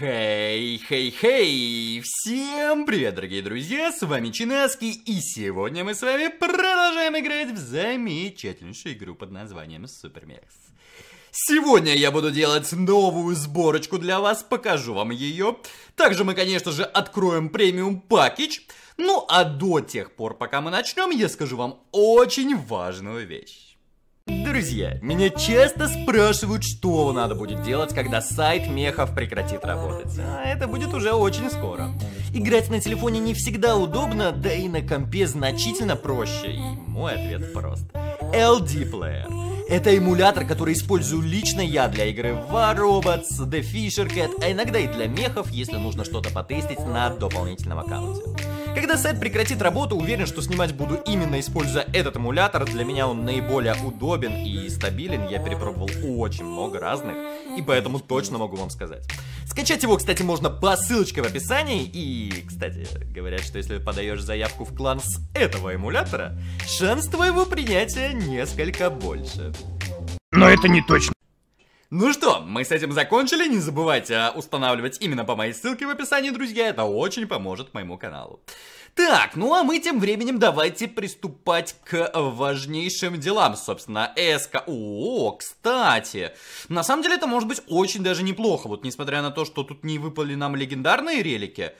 Хей, хей, хей! Всем привет, дорогие друзья! С вами Чинаски, и сегодня мы с вами продолжаем играть в замечательнейшую игру под названием Супермекс. Сегодня я буду делать новую сборочку для вас, покажу вам ее. Также мы, конечно же, откроем премиум пакетч. Ну, а до тех пор, пока мы начнем, я скажу вам очень важную вещь. Друзья, меня часто спрашивают, что надо будет делать, когда сайт мехов прекратит работать. А это будет уже очень скоро. Играть на телефоне не всегда удобно, да и на компе значительно проще. И мой ответ прост. LD Player. Это эмулятор, который использую лично я для игры War Robots, The Fisher Cat, а иногда и для мехов, если нужно что-то потестить на дополнительном аккаунте. Когда сайт прекратит работу, уверен, что снимать буду именно используя этот эмулятор. Для меня он наиболее удобен и стабилен. Я перепробовал очень много разных, и поэтому точно могу вам сказать. Скачать его, кстати, можно по ссылочке в описании. И, кстати, говорят, что если подаешь заявку в клан с этого эмулятора, шанс твоего принятия несколько больше. Но это не точно. Ну что, мы с этим закончили. Не забывайте устанавливать именно по моей ссылке в описании, друзья. Это очень поможет моему каналу. Так, ну а мы тем временем давайте приступать к важнейшим делам. Собственно, эска... О, кстати. На самом деле это может быть очень даже неплохо. Вот несмотря на то, что тут не выпали нам легендарные релики.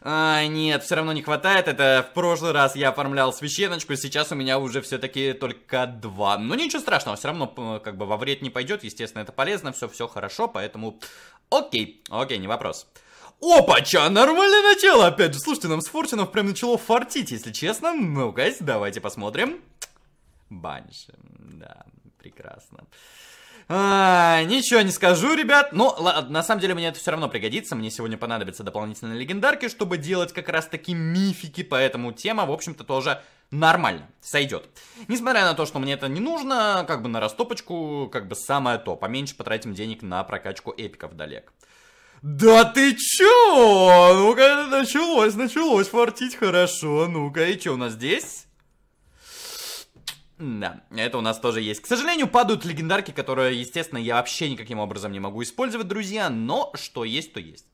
А, нет, все равно не хватает. Это в прошлый раз я оформлял священочку, сейчас у меня уже все-таки только два. Но ничего страшного, все равно как бы во вред не пойдет. Естественно, это полезно, все, все хорошо, поэтому окей, окей, не вопрос. Опача, нормальное начало, опять же, слушайте, нам с Форчинов прям начало фартить, если честно. Ну-ка, давайте посмотрим. Банши, да, прекрасно. А, ничего не скажу, ребят. Но на самом деле мне это все равно пригодится. Мне сегодня понадобятся дополнительные легендарки, чтобы делать как раз таки мифики. Поэтому тема, в общем-то, тоже нормально, сойдет. Несмотря на то, что мне это не нужно, как бы на растопочку, как бы самое то. Поменьше потратим денег на прокачку эпиков далек. Да ты чё? Ну-ка, началось, началось фартить хорошо. Ну-ка, и чё у нас здесь? Да, это у нас тоже есть. К сожалению, падают легендарки, которые, естественно, я вообще никаким образом не могу использовать, друзья, но что есть, то есть.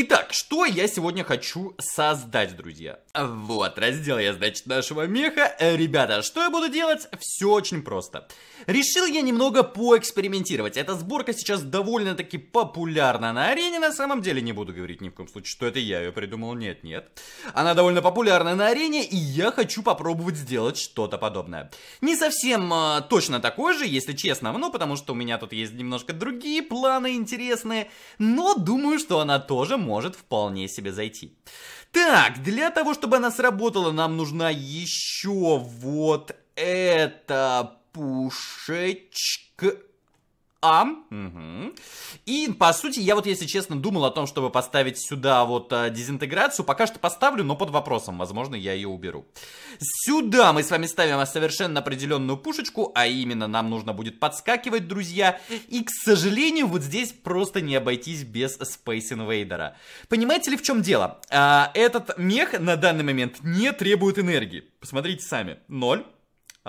Итак, что я сегодня хочу создать, друзья? Вот, раздел я, значит, нашего меха. Э, ребята, что я буду делать? Все очень просто. Решил я немного поэкспериментировать. Эта сборка сейчас довольно-таки популярна на арене. На самом деле не буду говорить ни в коем случае, что это я ее придумал. Нет, нет. Она довольно популярна на арене, и я хочу попробовать сделать что-то подобное. Не совсем э, точно такой же, если честно, ну, потому что у меня тут есть немножко другие планы интересные, но думаю, что она тоже может вполне себе зайти. Так, для того, чтобы она сработала, нам нужна еще вот эта пушечка. А, угу. И, по сути, я вот, если честно, думал о том, чтобы поставить сюда вот а, дезинтеграцию. Пока что поставлю, но под вопросом. Возможно, я ее уберу. Сюда мы с вами ставим совершенно определенную пушечку, а именно нам нужно будет подскакивать, друзья. И, к сожалению, вот здесь просто не обойтись без Space Invader. Понимаете ли, в чем дело? А, этот мех на данный момент не требует энергии. Посмотрите сами. Ноль.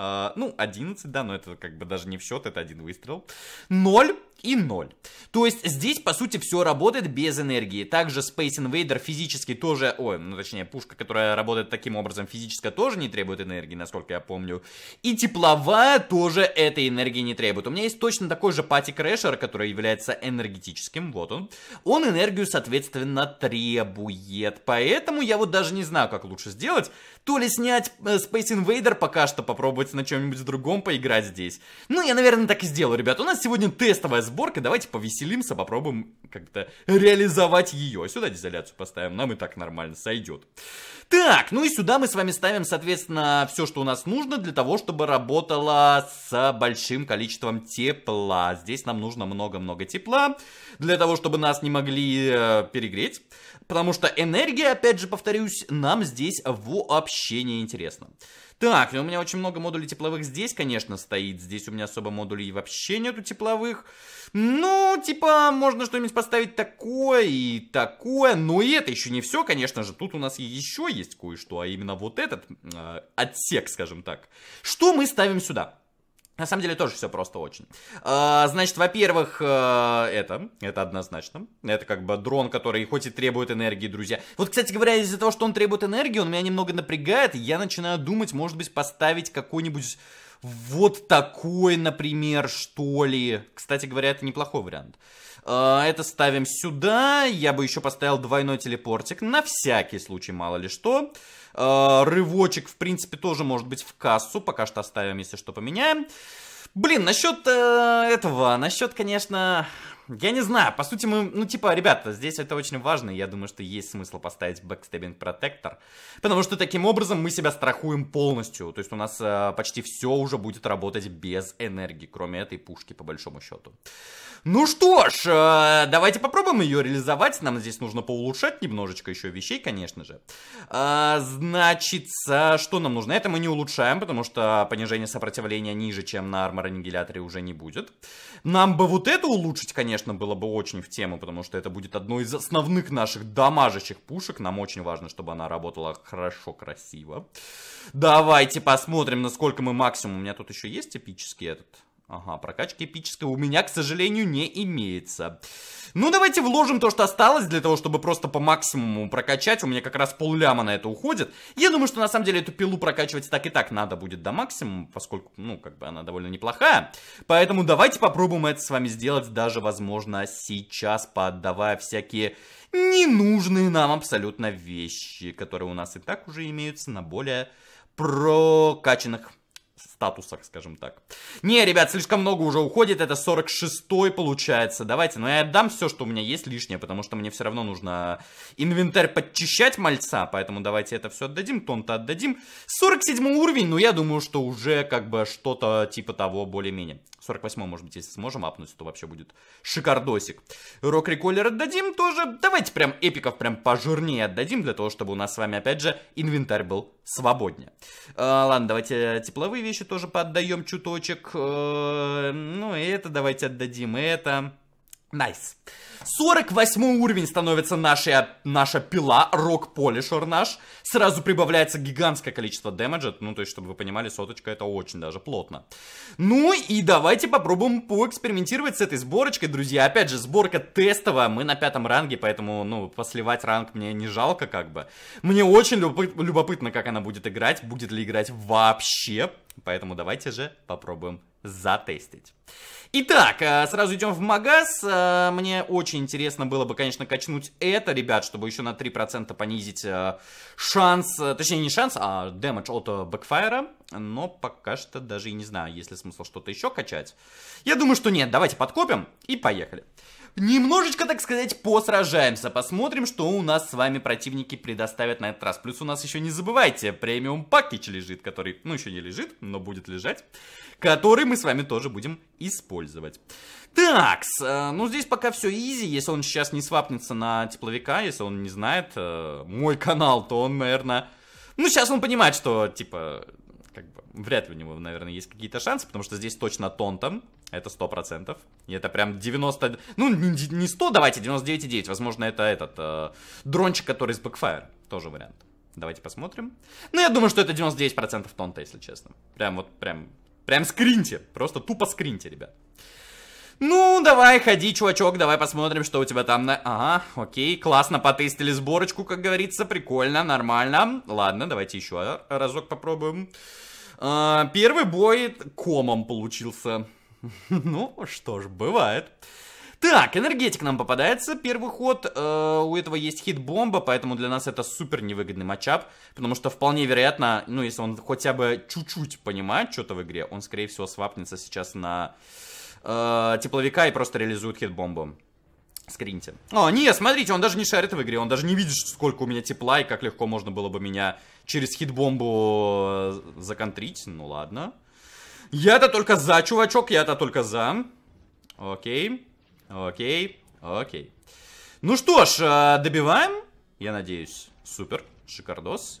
Uh, ну, 11, да, но это как бы даже не в счет, это один выстрел. 0 и 0. То есть здесь, по сути, все работает без энергии. Также Space Invader физически тоже, ой, ну точнее, пушка, которая работает таким образом, физическая тоже не требует энергии, насколько я помню. И тепловая тоже этой энергии не требует. У меня есть точно такой же Party Crasher, который является энергетическим, вот он. Он энергию, соответственно, требует. Поэтому я вот даже не знаю, как лучше сделать. То ли снять э, Space Invader пока что, попробовать на чем-нибудь другом поиграть здесь. Ну, я, наверное, так и сделаю, ребят. У нас сегодня тестовая сборка, давайте повеселимся, попробуем как-то реализовать ее. Сюда дизоляцию поставим, нам и так нормально сойдет. Так, ну и сюда мы с вами ставим, соответственно, все, что у нас нужно для того, чтобы работало с большим количеством тепла. Здесь нам нужно много-много тепла, для того, чтобы нас не могли э, перегреть. Потому что энергия, опять же, повторюсь, нам здесь вообще не интересна. Так, ну у меня очень много модулей тепловых здесь, конечно, стоит. Здесь у меня особо модулей вообще нету тепловых. Ну, типа, можно что-нибудь поставить такое и такое. Но и это еще не все, конечно же. Тут у нас еще есть кое-что, а именно вот этот э, отсек, скажем так. Что мы ставим сюда? На самом деле тоже все просто очень. А, значит, во-первых, э, это, это однозначно. Это как бы дрон, который хоть и требует энергии, друзья. Вот, кстати говоря, из-за того, что он требует энергии, он меня немного напрягает. Я начинаю думать, может быть, поставить какой-нибудь вот такой, например, что ли. Кстати говоря, это неплохой вариант. А, это ставим сюда. Я бы еще поставил двойной телепортик. На всякий случай, мало ли что. А, рывочек, в принципе, тоже может быть в кассу. Пока что оставим, если что, поменяем. Блин, насчет э, этого, насчет, конечно, я не знаю, по сути мы, ну типа, ребята, здесь это очень важно, я думаю, что есть смысл поставить Backstabbing Protector, потому что таким образом мы себя страхуем полностью, то есть у нас э, почти все уже будет работать без энергии, кроме этой пушки, по большому счету. Ну что ж, э, давайте попробуем ее реализовать. Нам здесь нужно поулучшать немножечко еще вещей, конечно же. Э, значит, что нам нужно? Это мы не улучшаем, потому что понижение сопротивления ниже, чем на армор аннигиляторе уже не будет. Нам бы вот это улучшить, конечно, было бы очень в тему, потому что это будет одно из основных наших дамажащих пушек. Нам очень важно, чтобы она работала хорошо, красиво. Давайте посмотрим, насколько мы максимум. У меня тут еще есть эпический этот Ага, прокачки эпической у меня, к сожалению, не имеется. Ну, давайте вложим то, что осталось, для того, чтобы просто по максимуму прокачать. У меня как раз полляма на это уходит. Я думаю, что на самом деле эту пилу прокачивать так и так надо будет до максимума, поскольку, ну, как бы она довольно неплохая. Поэтому давайте попробуем это с вами сделать даже, возможно, сейчас, поотдавая всякие ненужные нам абсолютно вещи, которые у нас и так уже имеются на более прокачанных статусах, скажем так. Не, ребят, слишком много уже уходит, это 46-й получается. Давайте, но я отдам все, что у меня есть лишнее, потому что мне все равно нужно инвентарь подчищать мальца, поэтому давайте это все отдадим, тон-то отдадим. 47 уровень, ну я думаю, что уже как бы что-то типа того более-менее. 48 может быть, если сможем апнуть, то вообще будет шикардосик. Рок-реколлер отдадим тоже. Давайте прям эпиков прям пожирнее отдадим, для того, чтобы у нас с вами, опять же, инвентарь был свободнее. А, ладно, давайте тепловые вещи тоже поотдаем чуточек. А, ну, и это давайте отдадим, это... Nice. Nice. 48 уровень становится наша, наша пила, Rock Polisher наш. Сразу прибавляется гигантское количество damage а. Ну, то есть, чтобы вы понимали, соточка это очень даже плотно. Ну и давайте попробуем поэкспериментировать с этой сборочкой, друзья. Опять же, сборка тестовая. Мы на пятом ранге, поэтому, ну, посливать ранг мне не жалко как бы. Мне очень любопытно, как она будет играть. Будет ли играть вообще. Поэтому давайте же попробуем затестить. Итак, э, сразу идем в магаз. Э, мне очень интересно было бы, конечно, качнуть это, ребят, чтобы еще на 3% понизить э, шанс, точнее не шанс, а дэмэдж от бэкфайра. Но пока что даже и не знаю, есть ли смысл что-то еще качать. Я думаю, что нет. Давайте подкопим и поехали. Немножечко, так сказать, посражаемся. Посмотрим, что у нас с вами противники предоставят на этот раз. Плюс у нас еще не забывайте, премиум пакетч лежит, который, ну, еще не лежит, но будет лежать который мы с вами тоже будем использовать. Так, э, ну здесь пока все изи, если он сейчас не свапнется на тепловика, если он не знает э, мой канал, то он, наверное... Ну, сейчас он понимает, что, типа, как бы, вряд ли у него, наверное, есть какие-то шансы, потому что здесь точно тон там, это 100%. И это прям 90... Ну, не 100, давайте, 99,9. Возможно, это этот э, дрончик, который с бэкфайр. Тоже вариант. Давайте посмотрим. Ну, я думаю, что это 99% тонта, если честно. Прям вот, прям Прям скриньте. Просто тупо скриньте, ребят. Ну, давай, ходи, чувачок, давай посмотрим, что у тебя там на... Ага, окей, классно потестили сборочку, как говорится, прикольно, нормально. Ладно, давайте еще разок попробуем. А, первый бой комом получился. Ну, что ж, бывает. Так, энергетик нам попадается. Первый ход. Э, у этого есть хит-бомба, поэтому для нас это супер невыгодный матчап. Потому что вполне вероятно, ну, если он хотя бы чуть-чуть понимает что-то в игре, он, скорее всего, свапнется сейчас на э, тепловика и просто реализует хит-бомбу. Скриньте. О, не, смотрите, он даже не шарит в игре, он даже не видит, сколько у меня тепла и как легко можно было бы меня через хит-бомбу э, законтрить. Ну ладно. Я-то только за, чувачок, я-то только за. Окей. Окей, окей. Ну что ж, э, добиваем, я надеюсь. Супер, шикардос.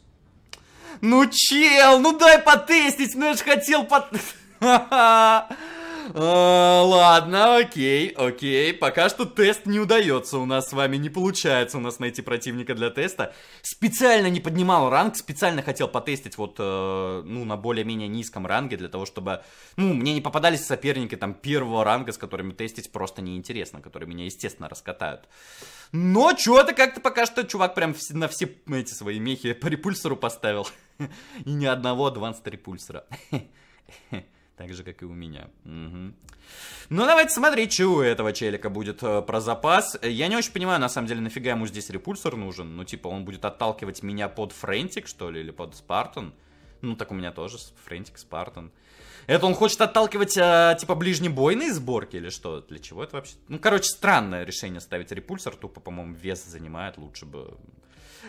Ну, чел, ну дай потестить, ну я же хотел пот... А, ладно, окей, окей. Пока что тест не удается у нас с вами, не получается у нас найти противника для теста. Специально не поднимал ранг, специально хотел потестить вот, э, ну, на более-менее низком ранге, для того, чтобы, ну, мне не попадались соперники там первого ранга, с которыми тестить просто неинтересно, которые меня, естественно, раскатают. Но что-то как-то пока что чувак прям на все эти свои мехи по репульсору поставил. И ни одного адванс репульсора. Так же, как и у меня. Угу. Ну, давайте смотреть, что у этого челика будет э, про запас. Я не очень понимаю, на самом деле, нафига ему здесь репульсор нужен. Ну, типа, он будет отталкивать меня под Френтик, что ли, или под Спартан. Ну, так у меня тоже Френтик, Спартан. Это он хочет отталкивать, э, типа, ближнебойные сборки или что? Для чего это вообще? Ну, короче, странное решение ставить репульсор. Тупо, по-моему, вес занимает. Лучше бы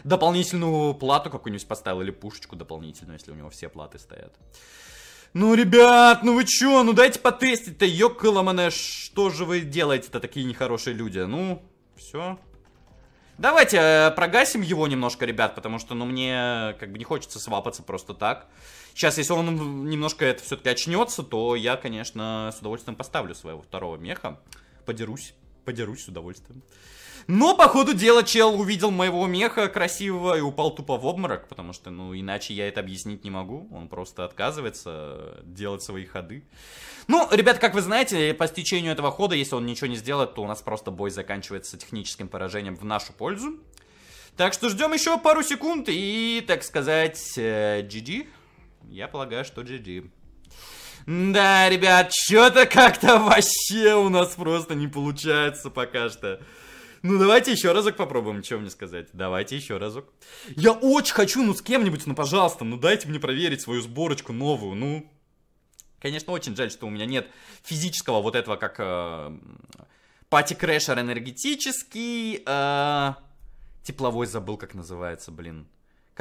дополнительную плату какую-нибудь поставил или пушечку дополнительную, если у него все платы стоят. Ну, ребят, ну вы чё? Ну дайте потестить-то, ёкаламане, что же вы делаете-то, такие нехорошие люди? Ну, все. Давайте э, прогасим его немножко, ребят, потому что, ну, мне как бы не хочется свапаться просто так. Сейчас, если он немножко это все-таки очнется, то я, конечно, с удовольствием поставлю своего второго меха. Подерусь, подерусь с удовольствием. Но, по ходу дела, чел увидел моего меха красивого и упал тупо в обморок, потому что, ну, иначе я это объяснить не могу. Он просто отказывается делать свои ходы. Ну, ребят, как вы знаете, по стечению этого хода, если он ничего не сделает, то у нас просто бой заканчивается техническим поражением в нашу пользу. Так что ждем еще пару секунд и, так сказать, GG. Э, я полагаю, что GG. Да, ребят, что-то как-то вообще у нас просто не получается пока что. Ну, давайте еще разок попробуем, что мне сказать. Давайте еще разок. Я очень хочу, ну, с кем-нибудь, ну, пожалуйста, ну, дайте мне проверить свою сборочку новую, ну. Конечно, очень жаль, что у меня нет физического вот этого, как э, Party Crasher энергетический, э, тепловой забыл, как называется, блин.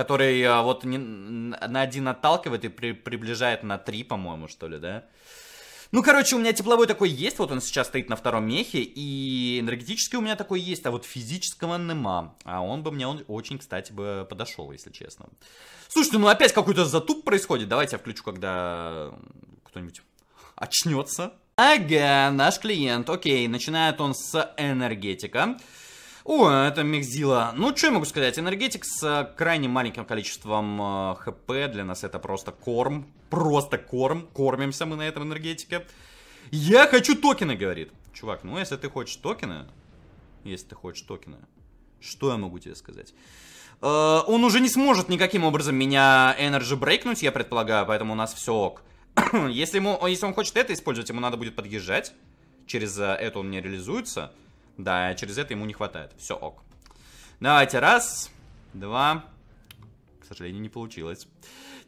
Который э, вот не, на один отталкивает и при, приближает на три, по-моему, что ли, да? Ну, короче, у меня тепловой такой есть, вот он сейчас стоит на втором мехе, и энергетический у меня такой есть, а вот физического нема. А он бы мне он очень, кстати, бы подошел, если честно. Слушайте, ну опять какой-то затуп происходит. Давайте я включу, когда кто-нибудь очнется. Ага, наш клиент. Окей, начинает он с энергетика. О, это Мехзила. Ну, что я могу сказать? Энергетик с э, крайне маленьким количеством э, хп. Для нас это просто корм. Просто корм. Кормимся мы на этом энергетике. Я хочу токены, говорит. Чувак, ну если ты хочешь токены... Если ты хочешь токены... Что я могу тебе сказать? Э, он уже не сможет никаким образом меня energy break нуть, я предполагаю, поэтому у нас все ок. если, ему, если он хочет это использовать, ему надо будет подъезжать. Через это он не реализуется. Да, через это ему не хватает. Все ок. Давайте, раз, два. К сожалению, не получилось.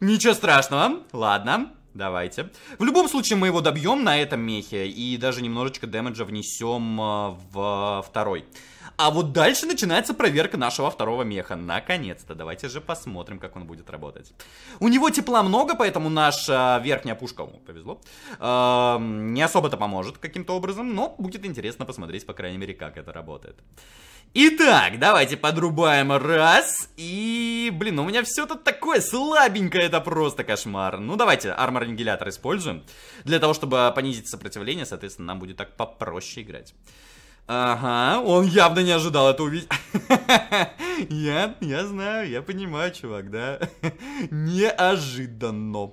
Ничего страшного. Ладно, давайте. В любом случае, мы его добьем на этом мехе. И даже немножечко дэмэджа внесем э, в второй. А вот дальше начинается проверка нашего второго меха. Наконец-то. Давайте же посмотрим, как он будет работать. У него тепла много, поэтому наша верхняя пушка, о, повезло, э, не особо-то поможет каким-то образом, но будет интересно посмотреть, по крайней мере, как это работает. Итак, давайте подрубаем раз. И, блин, у меня все тут такое слабенькое, это просто кошмар. Ну, давайте армор-аннигилятор используем. Для того, чтобы понизить сопротивление, соответственно, нам будет так попроще играть. Ага, он явно не ожидал это увидеть. я, я знаю, я понимаю, чувак, да. Неожиданно.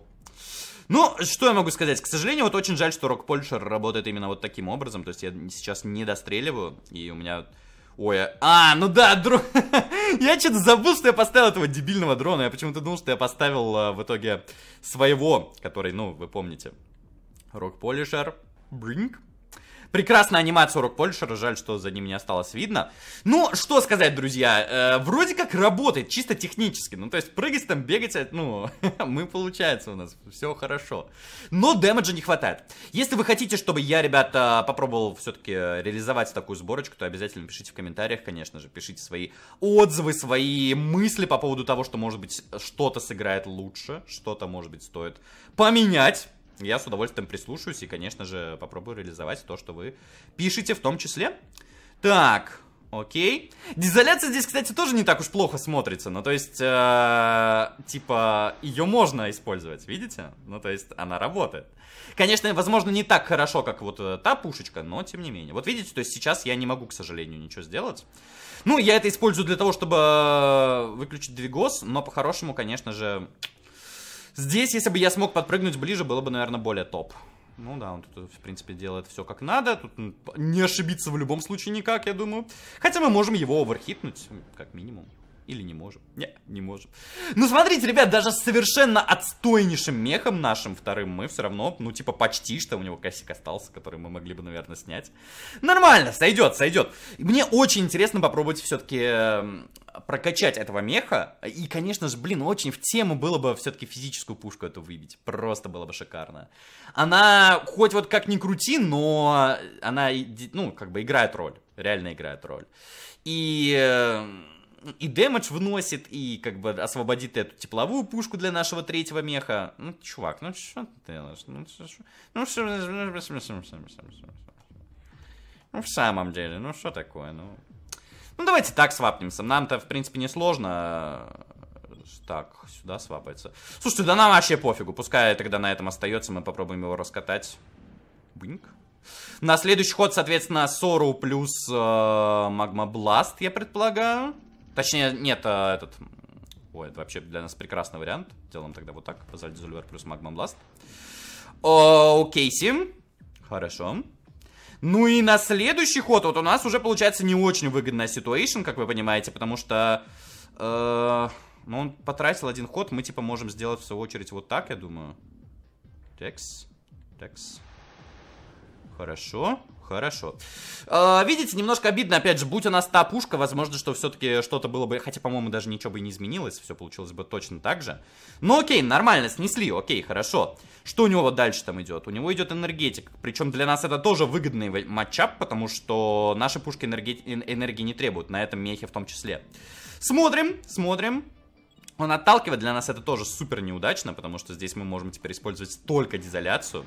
Ну, что я могу сказать? К сожалению, вот очень жаль, что Рок Полишер работает именно вот таким образом. То есть я сейчас не достреливаю, и у меня... Ой, а, ну да, дрон... я что-то забыл, что я поставил этого дебильного дрона. Я почему-то думал, что я поставил а, в итоге своего, который, ну, вы помните. Рок Полишер. Бринк. Прекрасная анимация урок Полишера, жаль, что за ним не осталось видно. Ну, что сказать, друзья, э, вроде как работает, чисто технически. Ну, то есть прыгать там, бегать, э, ну, мы получается у нас, все хорошо. Но дэмэджа не хватает. Если вы хотите, чтобы я, ребята, попробовал все-таки реализовать такую сборочку, то обязательно пишите в комментариях, конечно же, пишите свои отзывы, свои мысли по поводу того, что, может быть, что-то сыграет лучше, что-то, может быть, стоит поменять я с удовольствием прислушаюсь и, конечно же, попробую реализовать то, что вы пишете в том числе. Так, окей. Дизоляция здесь, кстати, тоже не так уж плохо смотрится. Ну, то есть, э, типа, ее можно использовать, видите? Ну, то есть, она работает. Конечно, возможно, не так хорошо, как вот э, та пушечка, но тем не менее. Вот видите, то есть сейчас я не могу, к сожалению, ничего сделать. Ну, я это использую для того, чтобы э, выключить двигос, но по-хорошему, конечно же, здесь, если бы я смог подпрыгнуть ближе, было бы, наверное, более топ. Ну да, он тут, в принципе, делает все как надо. Тут не ошибиться в любом случае никак, я думаю. Хотя мы можем его оверхитнуть, как минимум. Или не можем? Не, не можем. Ну, смотрите, ребят, даже с совершенно отстойнейшим мехом нашим вторым мы все равно, ну, типа, почти что у него косик остался, который мы могли бы, наверное, снять. Нормально, сойдет, сойдет. Мне очень интересно попробовать все-таки эм, прокачать этого меха. И, конечно же, блин, очень в тему было бы все-таки физическую пушку эту выбить. Просто было бы шикарно. Она, хоть вот как ни крути, но она, ну, как бы играет роль. Реально играет роль. И эм, и дэмэдж вносит, и как бы освободит эту тепловую пушку для нашего третьего меха. Ну, чувак, ну что ты делаешь? Ну, что, ну, что, ну, в самом деле, ну, что такое, ну... Ну, давайте так свапнемся. Нам-то, в принципе, не сложно. Так, сюда свапается. Слушайте, да нам вообще пофигу. Пускай тогда на этом остается, мы попробуем его раскатать. Бинк. На следующий ход, соответственно, Сору плюс э, Магма Бласт, я предполагаю. Точнее, нет, а, этот... Ой, это вообще для нас прекрасный вариант. Делаем тогда вот так. Базальт плюс Магма Бласт. Окейси. Хорошо. Ну и на следующий ход вот у нас уже получается не очень выгодная ситуация, как вы понимаете, потому что... Э, ну, он потратил один ход, мы типа можем сделать в свою очередь вот так, я думаю. Текс. Текс. Хорошо. Хорошо. Э, видите, немножко обидно, опять же, будь у нас та пушка, возможно, что все-таки что-то было бы, хотя, по-моему, даже ничего бы и не изменилось, все получилось бы точно так же. Но окей, нормально, снесли, окей, хорошо. Что у него дальше там идет? У него идет энергетик, причем для нас это тоже выгодный матчап, потому что наши пушки энерги... энергии не требуют, на этом мехе в том числе. Смотрим, смотрим. Он отталкивает, для нас это тоже супер неудачно, потому что здесь мы можем теперь использовать только дизоляцию.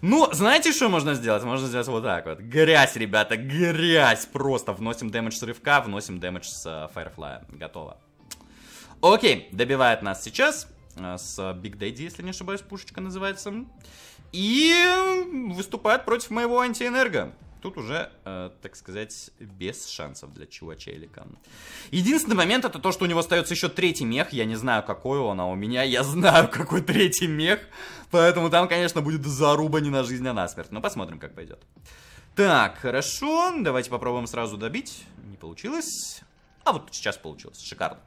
Ну, знаете, что можно сделать? Можно сделать вот так вот. Грязь, ребята, грязь. Просто вносим дэмэдж с рывка, вносим дэмэдж с uh, Firefly. Готово. Окей, добивает нас сейчас uh, с Big Daddy, если не ошибаюсь, пушечка называется. И выступает против моего антиэнерго. Тут уже, э, так сказать, без шансов для чувачелика. Единственный момент это то, что у него остается еще третий мех. Я не знаю, какой он, а у меня я знаю, какой третий мех. Поэтому там, конечно, будет заруба не на жизнь, а на смерть. Но посмотрим, как пойдет. Так, хорошо. Давайте попробуем сразу добить. Не получилось. А вот сейчас получилось. Шикарно.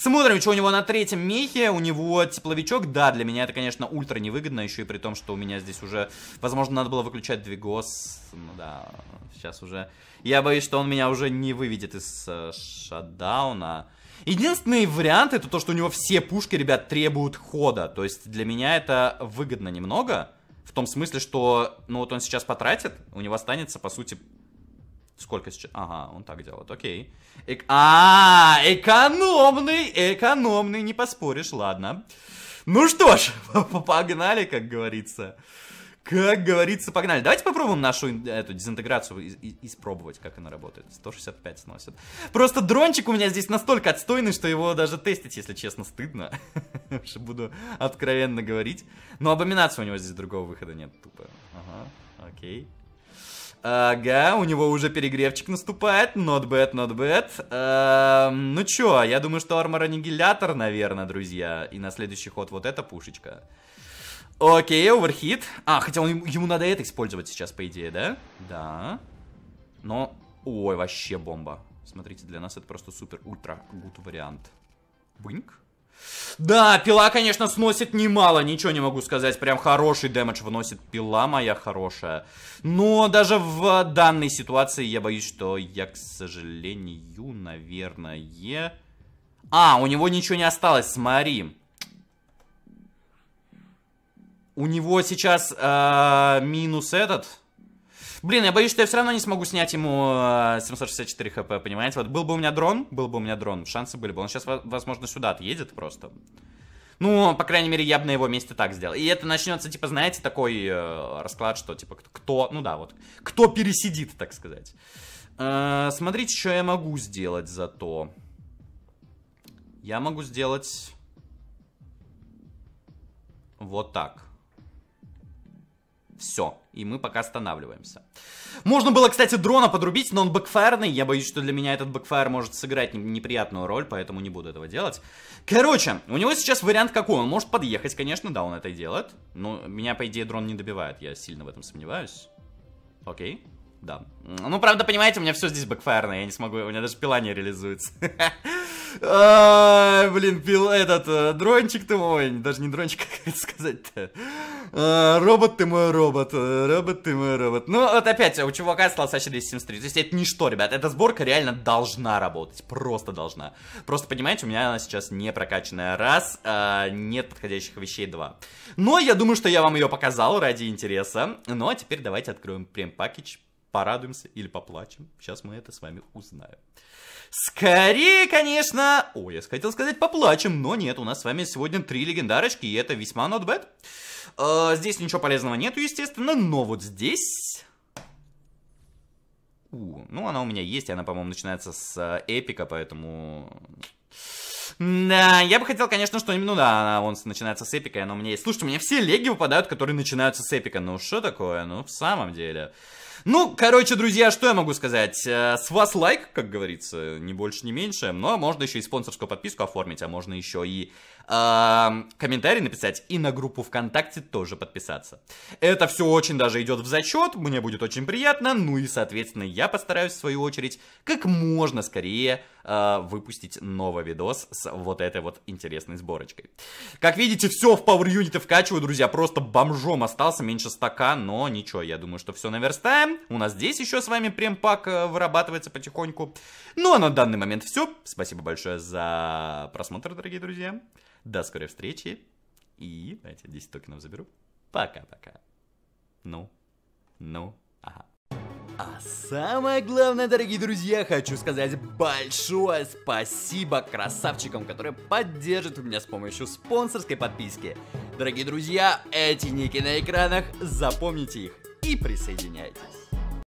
Смотрим, что у него на третьем мехе. У него тепловичок. Да, для меня это, конечно, ультра невыгодно. Еще и при том, что у меня здесь уже... Возможно, надо было выключать двигос. Ну да, сейчас уже... Я боюсь, что он меня уже не выведет из э, шатдауна. Единственный вариант это то, что у него все пушки, ребят, требуют хода. То есть для меня это выгодно немного. В том смысле, что, ну вот он сейчас потратит, у него останется, по сути, Сколько сейчас? Ага, он так делает, окей. Эк... А, экономный, экономный, не поспоришь, ладно. Ну что ж, погнали, как говорится. Как говорится, погнали. Давайте попробуем нашу эту дезинтеграцию испробовать, как она работает. 165 сносит. Просто дрончик у меня здесь настолько отстойный, что его даже тестить, если честно, стыдно. Буду откровенно говорить. Но абоминации у него здесь другого выхода нет, тупо. Ага, окей. Ага, у него уже перегревчик наступает. Not bad, not bad. Эм, ну чё, я думаю, что армор аннигилятор, наверное, друзья. И на следующий ход вот эта пушечка. Окей, оверхит. А, хотя он, ему надо это использовать сейчас, по идее, да? Да. Но, ой, вообще бомба. Смотрите, для нас это просто супер-ультра гуд вариант. Бынк. Да, пила, конечно, сносит немало, ничего не могу сказать. Прям хороший дэмэдж вносит пила моя хорошая. Но даже в данной ситуации я боюсь, что я, к сожалению, наверное... А, у него ничего не осталось, смотри. У него сейчас э, минус этот... Блин, я боюсь, что я все равно не смогу снять ему 764 э, хп, понимаете? Вот был бы у меня дрон, был бы у меня дрон, шансы были бы. Он сейчас, возможно, сюда отъедет просто. Ну, по крайней мере, я бы на его месте так сделал. И это начнется, типа, знаете, такой э, расклад, что, типа, кто, ну да, вот, кто пересидит, так сказать. Э, смотрите, что я могу сделать зато. Я могу сделать... Вот так. Все. И мы пока останавливаемся. Можно было, кстати, дрона подрубить, но он бэкфайрный. Я боюсь, что для меня этот бэкфайр может сыграть неприятную роль, поэтому не буду этого делать. Короче, у него сейчас вариант какой? Он может подъехать, конечно, да, он это и делает. Но меня, по идее, дрон не добивает. Я сильно в этом сомневаюсь. Окей. Да. Ну, правда, понимаете, у меня все здесь бэкфайрное, я не смогу, у меня даже пила не реализуется. Блин, пил этот, э, дрончик ты мой, даже не дрончик, как сказать-то. А, робот ты мой робот, э, робот ты мой робот. Ну, вот опять, у чувака осталось вообще 273. То есть это ничто, ребят. Эта сборка реально должна работать. Просто должна. Просто понимаете, у меня она сейчас не прокачанная. Раз, а, нет подходящих вещей. Два. Но я думаю, что я вам ее показал ради интереса. Ну, а теперь давайте откроем прем пакетч. Порадуемся или поплачем. Сейчас мы это с вами узнаем. Скорее, конечно... О, я хотел сказать поплачем, но нет, у нас с вами сегодня три легендарочки, и это весьма not bad. Э, здесь ничего полезного нету, естественно, но вот здесь... У, ну, она у меня есть, она, по-моему, начинается с э, эпика, поэтому... Да, я бы хотел, конечно, что... Ну да, она он начинается с эпика, и она у меня есть. Слушайте, у меня все леги выпадают, которые начинаются с эпика. Ну, что такое? Ну, в самом деле... Ну, короче, друзья, что я могу сказать? Э, с вас лайк, как говорится, не больше, не меньше. Но можно еще и спонсорскую подписку оформить, а можно еще и э, комментарий написать и на группу ВКонтакте тоже подписаться. Это все очень даже идет в зачет, мне будет очень приятно. Ну и, соответственно, я постараюсь, в свою очередь, как можно скорее э, выпустить новый видос с вот этой вот интересной сборочкой. Как видите, все в Power Unit вкачиваю, друзья, просто бомжом остался, меньше стака, но ничего, я думаю, что все наверстаем. У нас здесь еще с вами прем-пак э, вырабатывается потихоньку. Ну а на данный момент все. Спасибо большое за просмотр, дорогие друзья. До скорой встречи. И, давайте 10 токенов заберу. Пока-пока. Ну, ну, ага. А самое главное, дорогие друзья, хочу сказать большое спасибо красавчикам, которые поддержат меня с помощью спонсорской подписки. Дорогие друзья, эти ники на экранах, запомните их и присоединяйтесь.